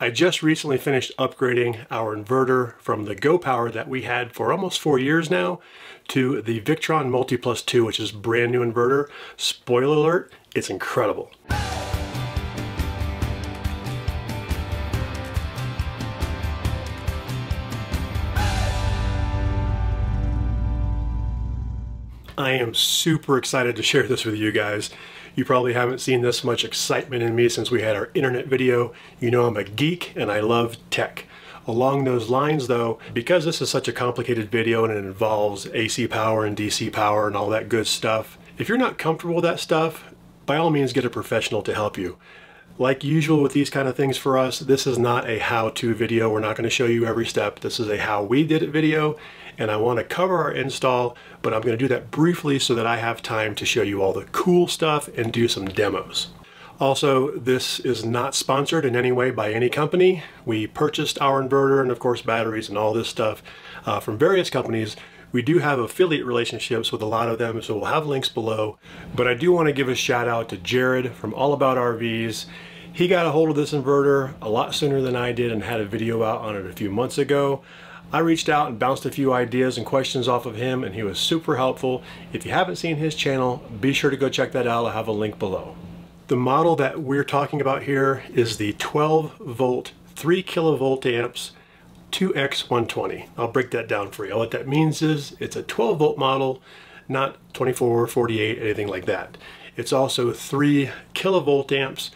I just recently finished upgrading our inverter from the Go Power that we had for almost four years now to the Victron MultiPlus Plus 2, which is brand new inverter. Spoiler alert, it's incredible. I am super excited to share this with you guys. You probably haven't seen this much excitement in me since we had our internet video. You know I'm a geek and I love tech. Along those lines though, because this is such a complicated video and it involves AC power and DC power and all that good stuff, if you're not comfortable with that stuff, by all means get a professional to help you. Like usual with these kind of things for us, this is not a how-to video. We're not going to show you every step. This is a how we did it video, and I want to cover our install, but I'm going to do that briefly so that I have time to show you all the cool stuff and do some demos. Also, this is not sponsored in any way by any company. We purchased our inverter and of course batteries and all this stuff uh, from various companies. We do have affiliate relationships with a lot of them, so we'll have links below. But I do want to give a shout out to Jared from All About RVs. He got a hold of this inverter a lot sooner than I did and had a video out on it a few months ago. I reached out and bounced a few ideas and questions off of him and he was super helpful. If you haven't seen his channel, be sure to go check that out. I'll have a link below. The model that we're talking about here is the 12 volt, 3 kilovolt amps 2X120. I'll break that down for you. What that means is it's a 12 volt model, not 24, 48, anything like that. It's also 3 kilovolt amps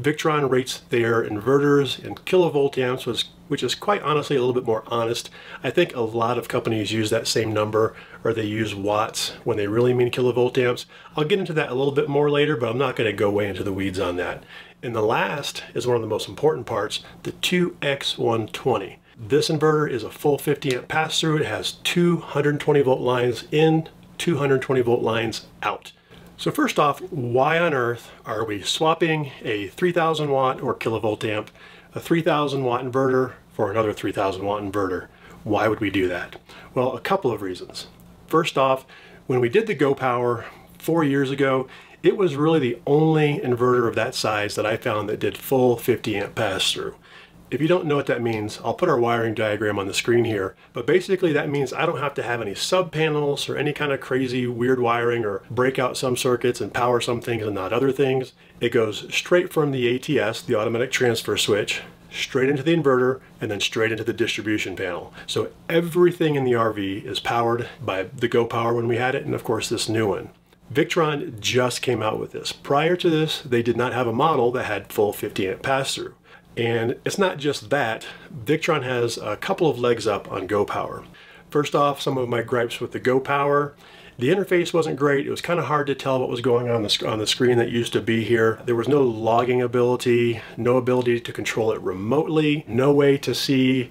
Victron rates their inverters in kilovolt amps, which is quite honestly a little bit more honest. I think a lot of companies use that same number or they use watts when they really mean kilovolt amps. I'll get into that a little bit more later, but I'm not going to go way into the weeds on that. And the last is one of the most important parts, the 2X120. This inverter is a full 50 amp pass-through. It has 220 volt lines in, 220 volt lines out. So first off, why on earth are we swapping a 3000 watt or kilovolt amp, a 3000 watt inverter for another 3000 watt inverter? Why would we do that? Well, a couple of reasons. First off, when we did the Go Power four years ago, it was really the only inverter of that size that I found that did full 50 amp pass through. If you don't know what that means, I'll put our wiring diagram on the screen here, but basically that means I don't have to have any sub panels or any kind of crazy weird wiring or break out some circuits and power some things and not other things. It goes straight from the ATS, the automatic transfer switch, straight into the inverter and then straight into the distribution panel. So everything in the RV is powered by the Go Power when we had it and of course this new one. Victron just came out with this. Prior to this, they did not have a model that had full 50 amp pass-through. And it's not just that, Victron has a couple of legs up on Go Power. First off, some of my gripes with the Go Power. The interface wasn't great. It was kind of hard to tell what was going on the, on the screen that used to be here. There was no logging ability, no ability to control it remotely, no way to see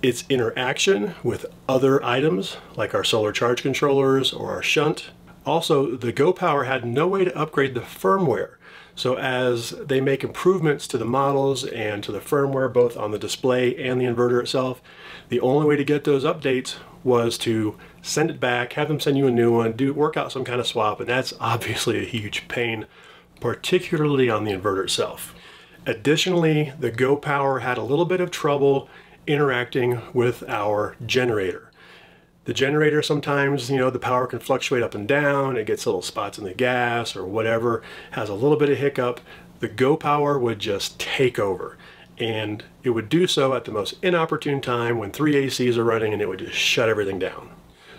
its interaction with other items like our solar charge controllers or our shunt. Also, the Go Power had no way to upgrade the firmware. So as they make improvements to the models and to the firmware, both on the display and the inverter itself, the only way to get those updates was to send it back, have them send you a new one, do work out some kind of swap, and that's obviously a huge pain, particularly on the inverter itself. Additionally, the Go Power had a little bit of trouble interacting with our generator. The generator sometimes, you know, the power can fluctuate up and down. It gets little spots in the gas or whatever, has a little bit of hiccup. The Go Power would just take over. And it would do so at the most inopportune time when three ACs are running and it would just shut everything down.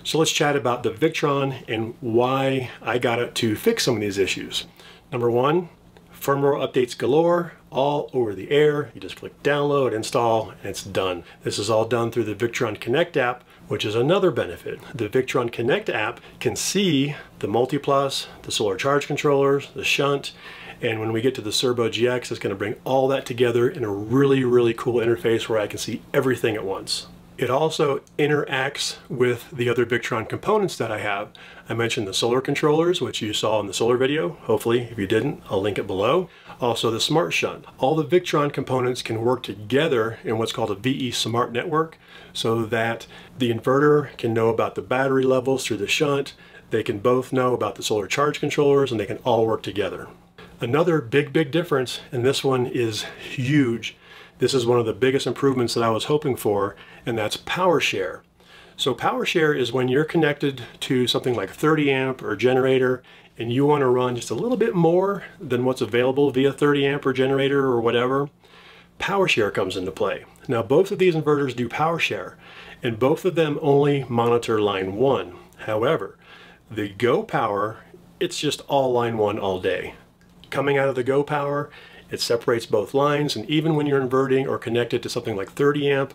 So let's chat about the Victron and why I got it to fix some of these issues. Number one, firmware updates galore, all over the air. You just click download, install, and it's done. This is all done through the Victron Connect app, which is another benefit. The Victron Connect app can see the Multiplus, the solar charge controllers, the shunt, and when we get to the Cerbo GX, it's gonna bring all that together in a really, really cool interface where I can see everything at once. It also interacts with the other Victron components that I have. I mentioned the solar controllers, which you saw in the solar video. Hopefully, if you didn't, I'll link it below. Also the Smart Shunt. All the Victron components can work together in what's called a VE Smart Network so that the inverter can know about the battery levels through the shunt. They can both know about the solar charge controllers and they can all work together. Another big, big difference, and this one is huge, This is one of the biggest improvements that I was hoping for, and that's power share. So power share is when you're connected to something like 30 amp or generator and you want to run just a little bit more than what's available via 30 amp or generator or whatever, power share comes into play. Now both of these inverters do power share and both of them only monitor line one. However, the Go Power, it's just all line one all day. Coming out of the Go Power, it separates both lines and even when you're inverting or connected to something like 30 amp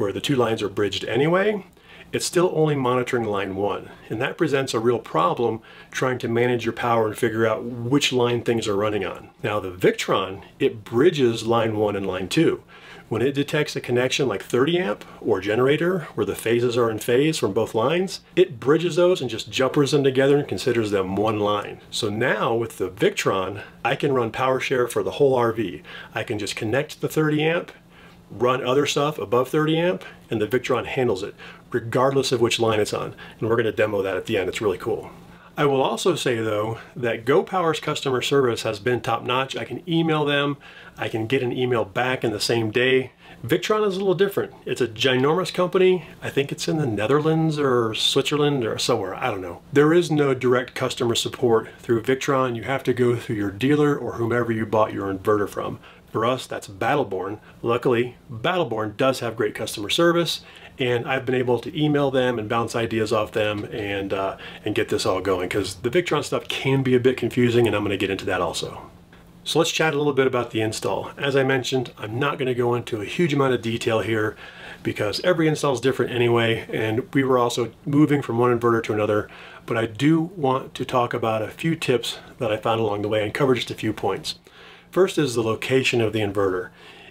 where the two lines are bridged anyway, it's still only monitoring line one. And that presents a real problem trying to manage your power and figure out which line things are running on. Now the Victron, it bridges line one and line two. When it detects a connection like 30 amp or generator where the phases are in phase from both lines, it bridges those and just jumpers them together and considers them one line. So now with the Victron, I can run PowerShare for the whole RV. I can just connect the 30 amp run other stuff above 30 amp and the Victron handles it regardless of which line it's on. And we're going to demo that at the end. It's really cool. I will also say though that GoPower's customer service has been top notch. I can email them. I can get an email back in the same day. Victron is a little different. It's a ginormous company. I think it's in the Netherlands or Switzerland or somewhere. I don't know. There is no direct customer support through Victron. You have to go through your dealer or whomever you bought your inverter from. For us, that's Battle Born. Luckily, Battle Born does have great customer service, and I've been able to email them and bounce ideas off them and, uh, and get this all going, because the Victron stuff can be a bit confusing, and I'm going to get into that also. So let's chat a little bit about the install. As I mentioned, I'm not going to go into a huge amount of detail here because every install is different anyway, and we were also moving from one inverter to another, but I do want to talk about a few tips that I found along the way and cover just a few points. First is the location of the inverter.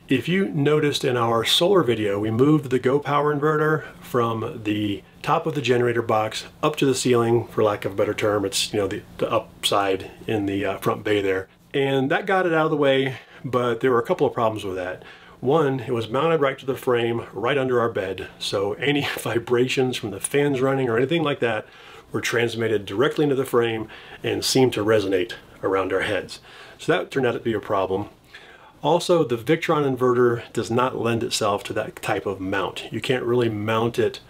If you noticed in our solar video, we moved the Go Power inverter from the top of the generator box up to the ceiling, for lack of a better term. It's, you know, the, the upside in the uh, front bay there. And that got it out of the way, but there were a couple of problems with that. One, it was mounted right to the frame, right under our bed, so any vibrations from the fans running or anything like that were transmitted directly into the frame and seemed to resonate around our heads. So that turned out to be a problem. Also, the Victron inverter does not lend itself to that type of mount. You can't really mount it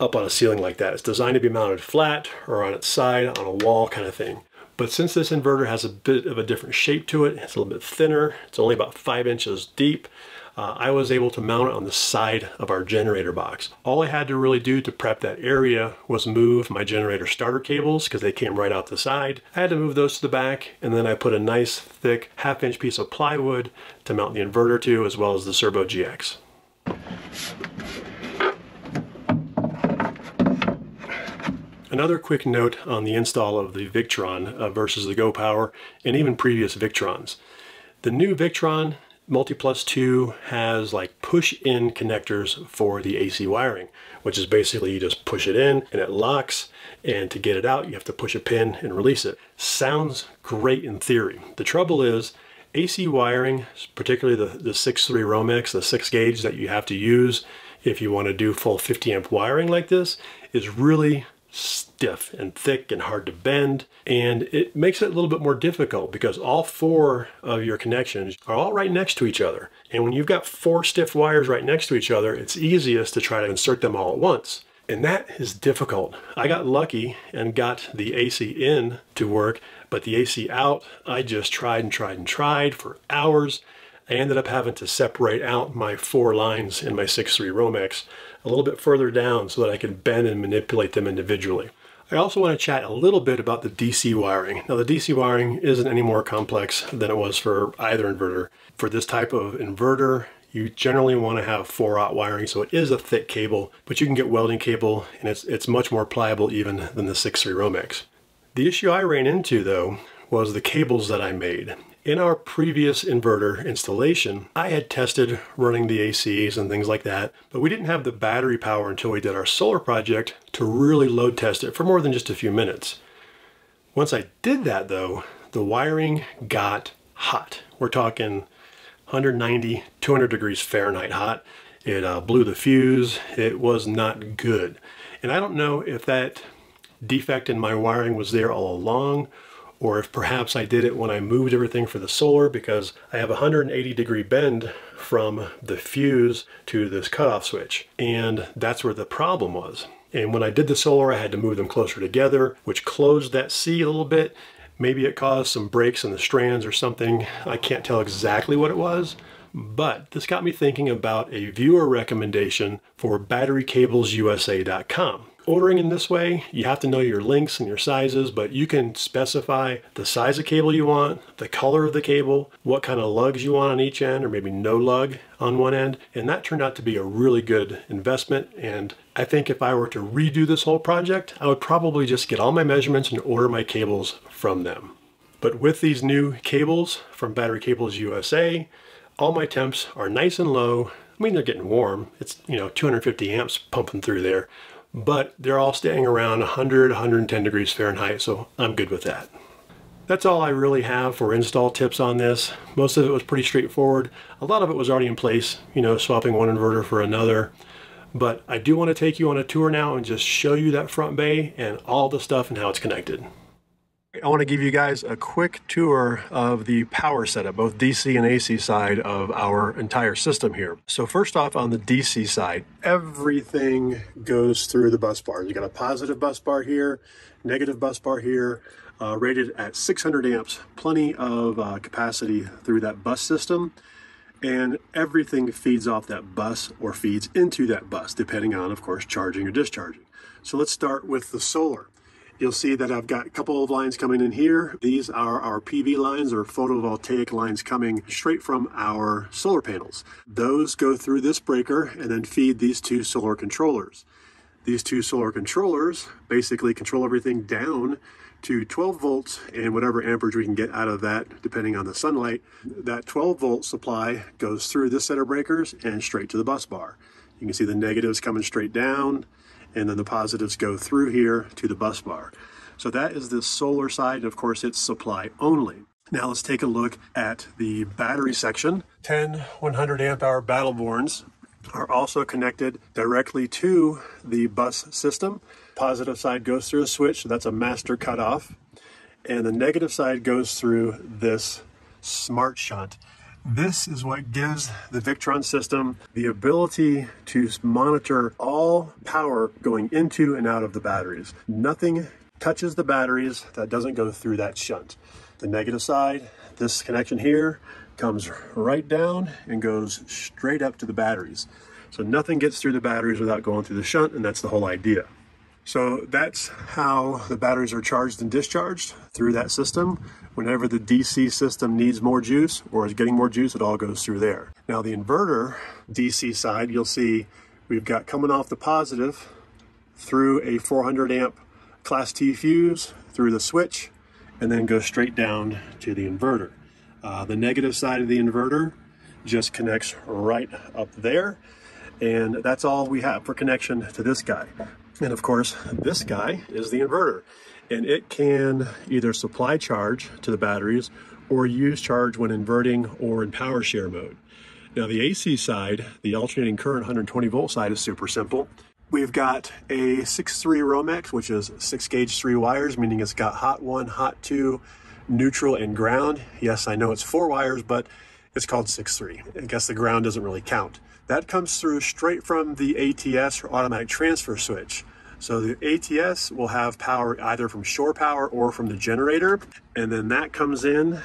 up on a ceiling like that. It's designed to be mounted flat or on its side on a wall kind of thing. But since this inverter has a bit of a different shape to it, it's a little bit thinner, it's only about five inches deep, uh, I was able to mount it on the side of our generator box. All I had to really do to prep that area was move my generator starter cables because they came right out the side. I had to move those to the back and then I put a nice thick half inch piece of plywood to mount the inverter to as well as the Cerbo GX. Another quick note on the install of the Victron uh, versus the Go Power and even previous Victrons. The new Victron MultiPlus 2 has like push-in connectors for the AC wiring, which is basically you just push it in and it locks, and to get it out, you have to push a pin and release it. Sounds great in theory. The trouble is, AC wiring, particularly the, the 6.3 Romex, the 6 gauge that you have to use if you want to do full 50 amp wiring like this, is really stiff and thick and hard to bend. And it makes it a little bit more difficult because all four of your connections are all right next to each other. And when you've got four stiff wires right next to each other, it's easiest to try to insert them all at once. And that is difficult. I got lucky and got the AC in to work, but the AC out, I just tried and tried and tried for hours. I ended up having to separate out my four lines in my 6.3 Romex a little bit further down so that I can bend and manipulate them individually. I also want to chat a little bit about the DC wiring. Now the DC wiring isn't any more complex than it was for either inverter. For this type of inverter, you generally want to have 4-aught wiring, so it is a thick cable, but you can get welding cable, and it's, it's much more pliable even than the 6.3 Romex. The issue I ran into, though, was the cables that I made. In our previous inverter installation, I had tested running the ACs and things like that, but we didn't have the battery power until we did our solar project to really load test it for more than just a few minutes. Once I did that though, the wiring got hot. We're talking 190, 200 degrees Fahrenheit hot. It uh, blew the fuse. It was not good. And I don't know if that defect in my wiring was there all along or if perhaps I did it when I moved everything for the solar because I have a 180 degree bend from the fuse to this cutoff switch. And that's where the problem was. And when I did the solar, I had to move them closer together, which closed that C a little bit. Maybe it caused some breaks in the strands or something. I can't tell exactly what it was, but this got me thinking about a viewer recommendation for batterycablesusa.com. Ordering in this way, you have to know your lengths and your sizes, but you can specify the size of cable you want, the color of the cable, what kind of lugs you want on each end, or maybe no lug on one end. And that turned out to be a really good investment. And I think if I were to redo this whole project, I would probably just get all my measurements and order my cables from them. But with these new cables from Battery Cables USA, all my temps are nice and low. I mean, they're getting warm. It's, you know, 250 amps pumping through there but they're all staying around 100, 110 degrees Fahrenheit, so I'm good with that. That's all I really have for install tips on this. Most of it was pretty straightforward. A lot of it was already in place, you know, swapping one inverter for another. But I do want to take you on a tour now and just show you that front bay and all the stuff and how it's connected. I want to give you guys a quick tour of the power setup, both DC and AC side of our entire system here. So first off, on the DC side, everything goes through the bus bars. You got a positive bus bar here, negative bus bar here, uh, rated at 600 amps, plenty of uh, capacity through that bus system. And everything feeds off that bus or feeds into that bus, depending on, of course, charging or discharging. So let's start with the solar. You'll see that I've got a couple of lines coming in here. These are our PV lines or photovoltaic lines coming straight from our solar panels. Those go through this breaker and then feed these two solar controllers. These two solar controllers basically control everything down to 12 volts and whatever amperage we can get out of that depending on the sunlight. That 12 volt supply goes through this set of breakers and straight to the bus bar. You can see the negatives coming straight down and then the positives go through here to the bus bar. So that is the solar side, and of course it's supply only. Now let's take a look at the battery section. 10 100 amp hour Battle Borns are also connected directly to the bus system. Positive side goes through a switch, so that's a master cutoff. And the negative side goes through this smart shunt. This is what gives the Victron system the ability to monitor all power going into and out of the batteries. Nothing touches the batteries that doesn't go through that shunt. The negative side, this connection here, comes right down and goes straight up to the batteries. So nothing gets through the batteries without going through the shunt, and that's the whole idea. So that's how the batteries are charged and discharged through that system. Whenever the DC system needs more juice or is getting more juice, it all goes through there. Now the inverter DC side, you'll see we've got coming off the positive through a 400 amp class T fuse through the switch and then goes straight down to the inverter. Uh, the negative side of the inverter just connects right up there and that's all we have for connection to this guy. And of course, this guy is the inverter and it can either supply charge to the batteries or use charge when inverting or in power share mode. Now the AC side, the alternating current 120 volt side is super simple. We've got a 6.3 Romex, which is six gauge three wires, meaning it's got hot one, hot two, neutral, and ground. Yes, I know it's four wires, but it's called 6.3. I guess the ground doesn't really count. That comes through straight from the ATS or automatic transfer switch. So the ATS will have power either from shore power or from the generator. And then that comes in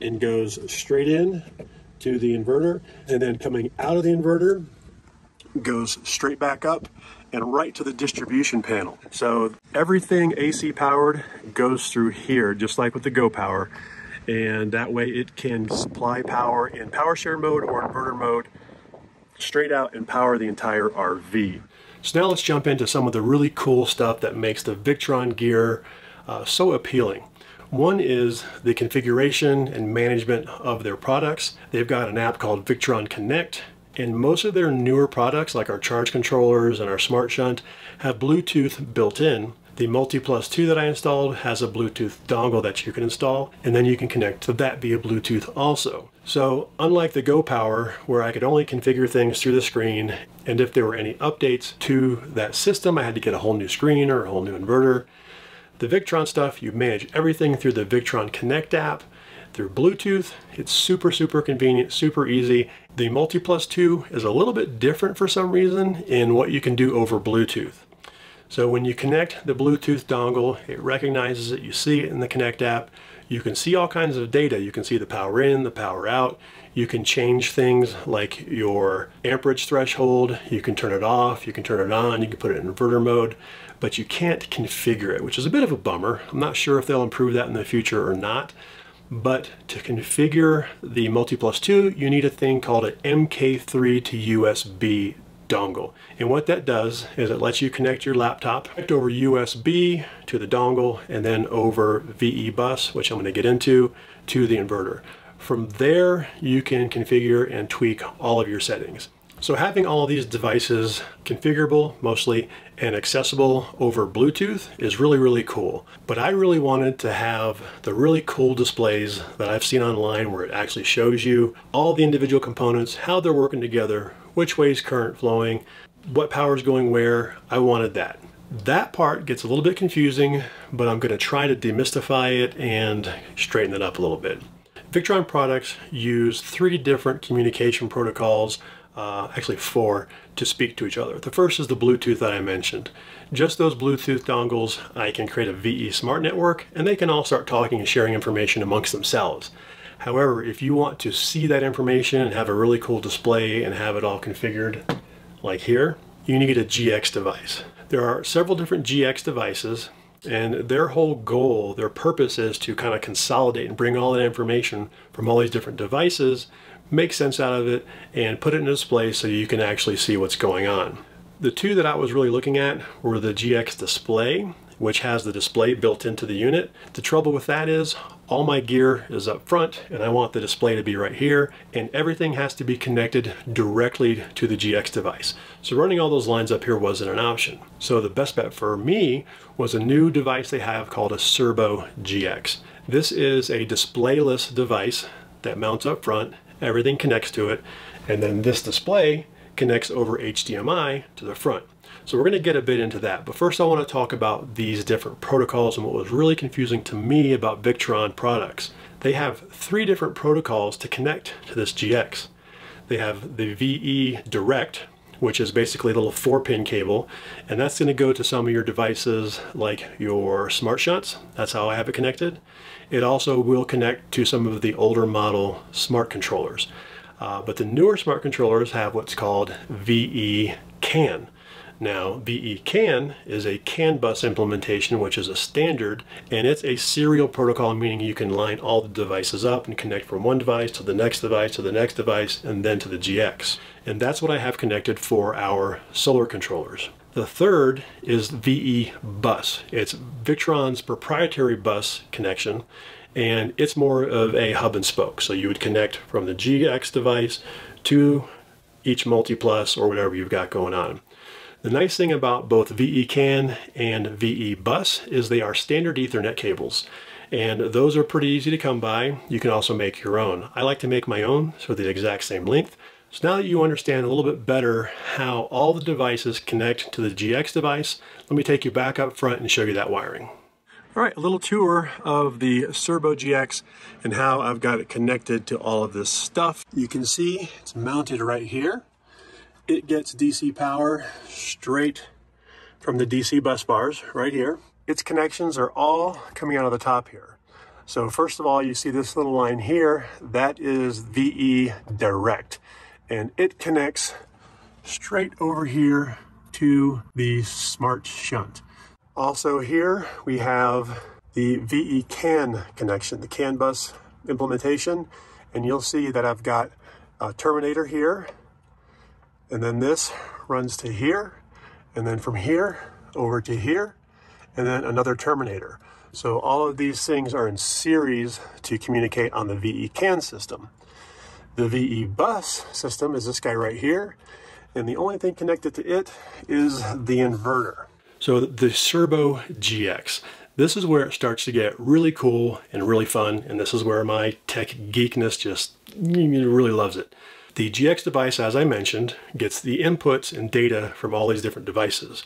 and goes straight in to the inverter. And then coming out of the inverter goes straight back up and right to the distribution panel. So everything AC powered goes through here, just like with the Go Power. And that way it can supply power in power share mode or inverter mode straight out and power the entire RV. So now let's jump into some of the really cool stuff that makes the Victron gear uh, so appealing. One is the configuration and management of their products. They've got an app called Victron Connect and most of their newer products like our charge controllers and our smart shunt have Bluetooth built in. The MultiPlus 2 that I installed has a Bluetooth dongle that you can install and then you can connect to that via Bluetooth also. So unlike the Go Power, where I could only configure things through the screen, and if there were any updates to that system, I had to get a whole new screen or a whole new inverter, The Victron stuff, you manage everything through the Victron Connect app, through Bluetooth. It's super, super convenient, super easy. The MultiPlus 2 is a little bit different for some reason in what you can do over Bluetooth. So when you connect the Bluetooth dongle, it recognizes it, you see it in the Connect app. You can see all kinds of data. You can see the power in, the power out. You can change things like your amperage threshold. You can turn it off, you can turn it on, you can put it in inverter mode but you can't configure it, which is a bit of a bummer. I'm not sure if they'll improve that in the future or not. But to configure the MultiPlus 2, you need a thing called an MK3 to USB dongle. And what that does is it lets you connect your laptop over USB to the dongle and then over VE bus, which I'm going to get into, to the inverter. From there, you can configure and tweak all of your settings. So having all these devices configurable mostly and accessible over Bluetooth is really, really cool. But I really wanted to have the really cool displays that I've seen online where it actually shows you all the individual components, how they're working together, which way is current flowing, what power is going where. I wanted that. That part gets a little bit confusing, but I'm going to try to demystify it and straighten it up a little bit. Victron products use three different communication protocols uh, actually four, to speak to each other. The first is the Bluetooth that I mentioned. Just those Bluetooth dongles, I can create a VE Smart Network, and they can all start talking and sharing information amongst themselves. However, if you want to see that information and have a really cool display and have it all configured, like here, you need a GX device. There are several different GX devices, and their whole goal, their purpose is to kind of consolidate and bring all that information from all these different devices make sense out of it, and put it in a display so you can actually see what's going on. The two that I was really looking at were the GX Display, which has the display built into the unit. The trouble with that is all my gear is up front and I want the display to be right here and everything has to be connected directly to the GX device. So running all those lines up here wasn't an option. So the best bet for me was a new device they have called a Cerbo GX. This is a displayless device that mounts up front everything connects to it, and then this display connects over HDMI to the front. So we're going to get a bit into that, but first I want to talk about these different protocols and what was really confusing to me about Victron products. They have three different protocols to connect to this GX. They have the VE Direct, which is basically a little four pin cable. And that's gonna go to some of your devices like your smart shunts. That's how I have it connected. It also will connect to some of the older model smart controllers. Uh, but the newer smart controllers have what's called VE CAN. Now, VE CAN is a CAN bus implementation, which is a standard, and it's a serial protocol, meaning you can line all the devices up and connect from one device to the next device to the next device, and then to the GX. And that's what I have connected for our solar controllers. The third is VE Bus. It's Victron's proprietary bus connection, and it's more of a hub and spoke. So you would connect from the GX device to each MultiPlus or whatever you've got going on. The nice thing about both VE CAN and VE Bus is they are standard Ethernet cables and those are pretty easy to come by. You can also make your own. I like to make my own so the exact same length. So now that you understand a little bit better how all the devices connect to the GX device, let me take you back up front and show you that wiring. All right, a little tour of the Cerbo GX and how I've got it connected to all of this stuff. You can see it's mounted right here it gets DC power straight from the DC bus bars right here. Its connections are all coming out of the top here. So first of all, you see this little line here, that is VE Direct. And it connects straight over here to the Smart Shunt. Also here we have the VE CAN connection, the CAN bus implementation. And you'll see that I've got a terminator here and then this runs to here, and then from here over to here, and then another terminator. So all of these things are in series to communicate on the VE CAN system. The VE bus system is this guy right here, and the only thing connected to it is the inverter. So the Cerbo GX. This is where it starts to get really cool and really fun, and this is where my tech geekness just really loves it. The GX device, as I mentioned, gets the inputs and data from all these different devices.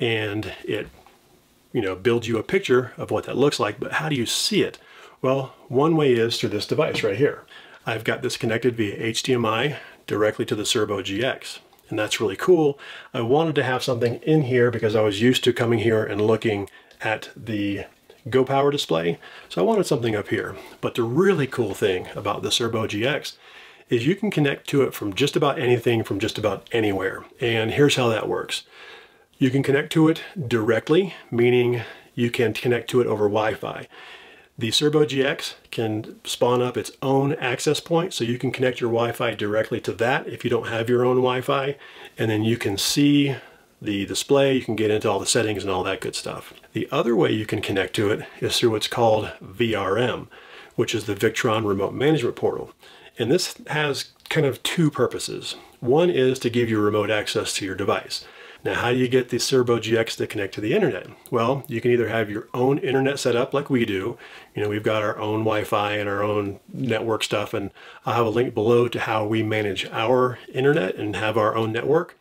And it you know, build you a picture of what that looks like, but how do you see it? Well, one way is through this device right here. I've got this connected via HDMI directly to the Cerbo GX, and that's really cool. I wanted to have something in here because I was used to coming here and looking at the Go Power display, so I wanted something up here. But the really cool thing about the Cerbo GX is you can connect to it from just about anything from just about anywhere. And here's how that works. You can connect to it directly, meaning you can connect to it over Wi-Fi. The Cerbo GX can spawn up its own access point, so you can connect your Wi-Fi directly to that if you don't have your own Wi-Fi, and then you can see the display, you can get into all the settings and all that good stuff. The other way you can connect to it is through what's called VRM, which is the Victron Remote Management Portal. And this has kind of two purposes. One is to give you remote access to your device. Now, how do you get the Cerbo GX to connect to the internet? Well, you can either have your own internet set up like we do. You know, we've got our own Wi-Fi and our own network stuff, and I'll have a link below to how we manage our internet and have our own network.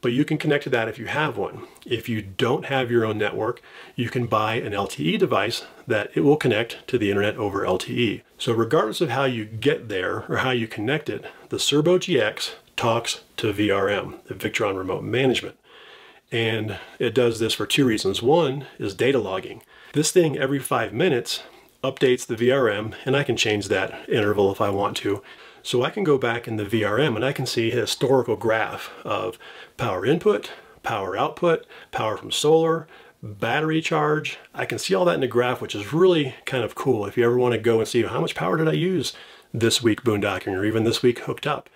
But you can connect to that if you have one. If you don't have your own network, you can buy an LTE device that it will connect to the internet over LTE. So regardless of how you get there or how you connect it, the Cerbo GX talks to VRM, the Victron Remote Management. And it does this for two reasons. One is data logging. This thing every five minutes updates the VRM and I can change that interval if I want to. So I can go back in the VRM and I can see a historical graph of power input, power output, power from solar, battery charge. I can see all that in the graph, which is really kind of cool if you ever want to go and see how much power did I use this week boondocking or even this week hooked up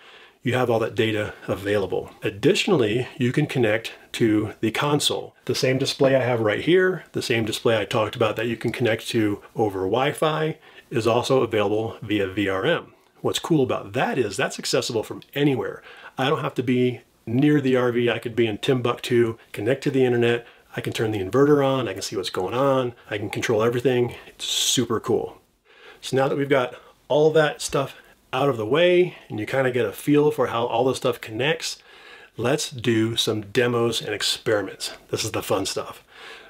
you have all that data available. Additionally, you can connect to the console. The same display I have right here, the same display I talked about that you can connect to over Wi-Fi is also available via VRM. What's cool about that is that's accessible from anywhere. I don't have to be near the RV. I could be in Timbuktu, connect to the internet. I can turn the inverter on. I can see what's going on. I can control everything. It's super cool. So now that we've got all that stuff out of the way and you kind of get a feel for how all this stuff connects, let's do some demos and experiments. This is the fun stuff.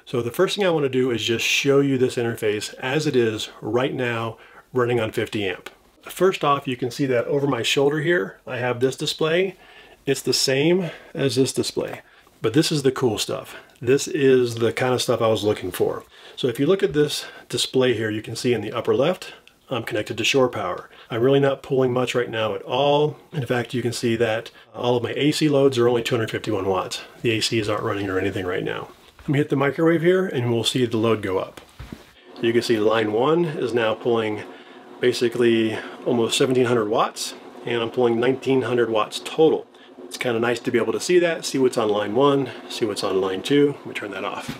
So the first thing I want to do is just show you this interface as it is right now running on 50 amp. First off, you can see that over my shoulder here, I have this display. It's the same as this display, but this is the cool stuff. This is the kind of stuff I was looking for. So if you look at this display here, you can see in the upper left, I'm connected to shore power. I'm really not pulling much right now at all. In fact, you can see that all of my AC loads are only 251 watts. The ACs aren't running or anything right now. Let me hit the microwave here and we'll see the load go up. You can see line one is now pulling basically almost 1700 watts and I'm pulling 1900 watts total. It's kind of nice to be able to see that, see what's on line one, see what's on line two. Let me turn that off.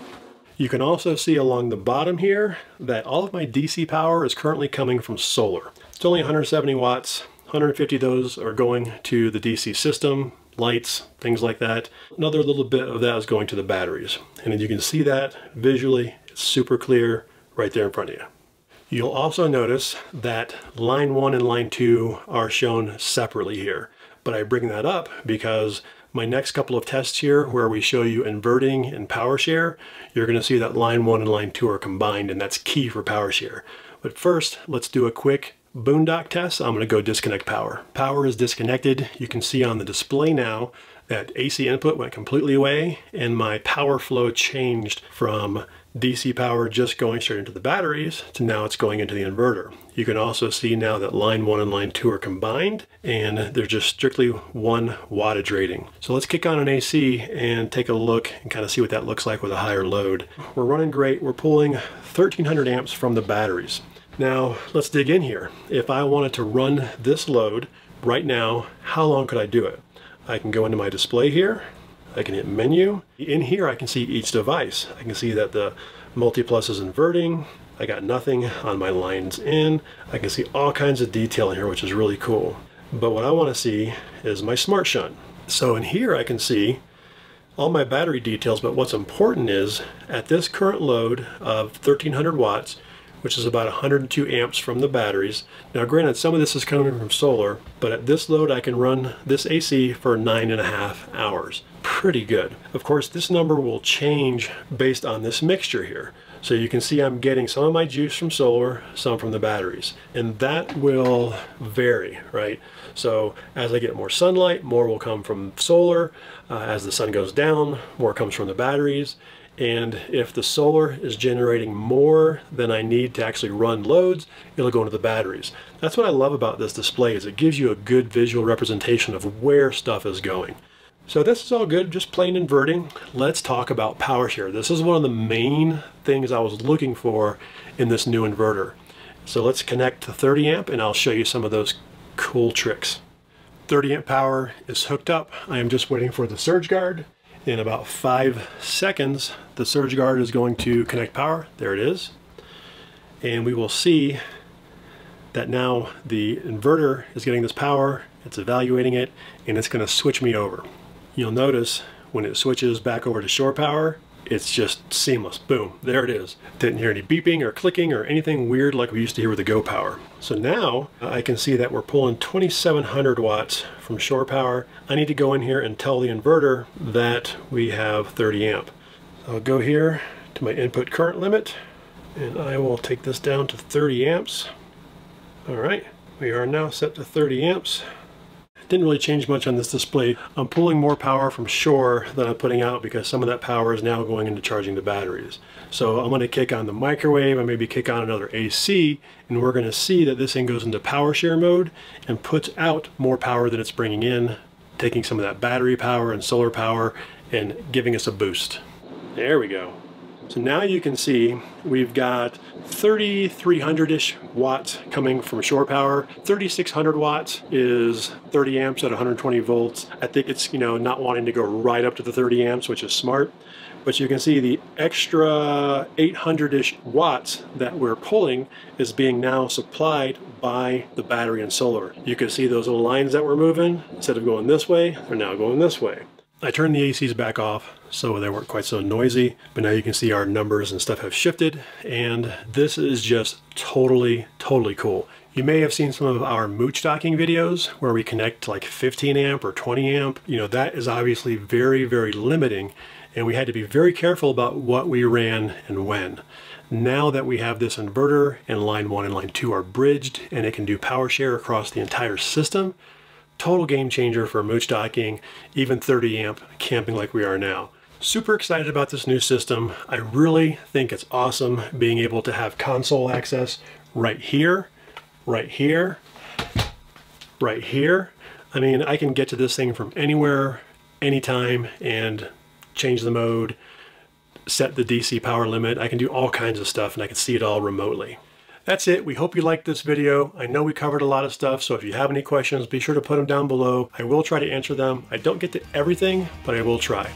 You can also see along the bottom here that all of my DC power is currently coming from solar. It's only 170 watts, 150 of those are going to the DC system, lights, things like that. Another little bit of that is going to the batteries. And you can see that visually, it's super clear right there in front of you. You'll also notice that line one and line two are shown separately here. But I bring that up because my next couple of tests here where we show you inverting and power share, you're going to see that line 1 and line 2 are combined and that's key for power share. But first, let's do a quick boondock test. I'm going to go disconnect power. Power is disconnected. You can see on the display now that AC input went completely away and my power flow changed from DC power just going straight into the batteries to now it's going into the inverter. You can also see now that line 1 and line 2 are combined and they're just strictly one wattage rating. So let's kick on an AC and take a look and kind of see what that looks like with a higher load. We're running great. We're pulling 1300 amps from the batteries. Now let's dig in here. If I wanted to run this load right now, how long could I do it? I can go into my display here. I can hit menu. In here I can see each device. I can see that the multiplus is inverting. I got nothing on my lines in. I can see all kinds of detail in here, which is really cool. But what I want to see is my smart shunt. So in here I can see all my battery details, but what's important is at this current load of 1300 watts, which is about 102 amps from the batteries. Now granted, some of this is coming from solar, but at this load I can run this AC for nine and a half hours. Pretty good. Of course, this number will change based on this mixture here. So you can see I'm getting some of my juice from solar, some from the batteries. And that will vary, right? So as I get more sunlight, more will come from solar. Uh, as the sun goes down, more comes from the batteries. And if the solar is generating more than I need to actually run loads, it'll go into the batteries. That's what I love about this display is it gives you a good visual representation of where stuff is going. So this is all good, just plain inverting. Let's talk about power share. This is one of the main things I was looking for in this new inverter. So let's connect to 30 amp and I'll show you some of those cool tricks. 30 amp power is hooked up. I am just waiting for the surge guard. In about five seconds, the surge guard is going to connect power. There it is. And we will see that now the inverter is getting this power, it's evaluating it, and it's gonna switch me over. You'll notice when it switches back over to shore power, it's just seamless. Boom, there it is. Didn't hear any beeping or clicking or anything weird like we used to hear with the Go Power. So now uh, I can see that we're pulling 2700 watts from shore power. I need to go in here and tell the inverter that we have 30 amp. I'll go here to my input current limit and I will take this down to 30 amps. All right, we are now set to 30 amps. Didn't really change much on this display. I'm pulling more power from shore than I'm putting out because some of that power is now going into charging the batteries. So I'm going to kick on the microwave, I maybe kick on another AC, and we're going to see that this thing goes into power share mode and puts out more power than it's bringing in, taking some of that battery power and solar power and giving us a boost. There we go. So now you can see we've got 3,300-ish watts coming from shore power. 3,600 watts is 30 amps at 120 volts. I think it's, you know, not wanting to go right up to the 30 amps, which is smart. But you can see the extra 800-ish watts that we're pulling is being now supplied by the battery and solar. You can see those little lines that we're moving. Instead of going this way, they're now going this way. I turned the ACs back off so they weren't quite so noisy, but now you can see our numbers and stuff have shifted, and this is just totally, totally cool. You may have seen some of our mooch docking videos where we connect like 15 amp or 20 amp. You know, that is obviously very, very limiting, and we had to be very careful about what we ran and when. Now that we have this inverter and line one and line two are bridged and it can do power share across the entire system, Total game changer for mooch docking, even 30 amp camping like we are now. Super excited about this new system. I really think it's awesome being able to have console access right here, right here, right here. I mean, I can get to this thing from anywhere, anytime, and change the mode, set the DC power limit. I can do all kinds of stuff and I can see it all remotely. That's it. We hope you liked this video. I know we covered a lot of stuff, so if you have any questions, be sure to put them down below. I will try to answer them. I don't get to everything, but I will try.